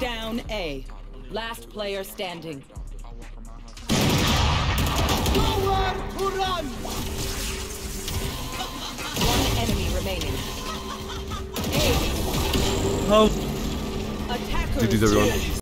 down A. Last player standing. Nowhere to run! One enemy remaining. A. Oh. Attackers. Did everyone.